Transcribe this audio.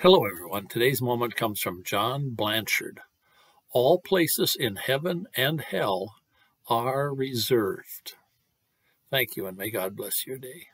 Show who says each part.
Speaker 1: Hello, everyone. Today's moment comes from John Blanchard. All places in heaven and hell are reserved. Thank you, and may God bless your day.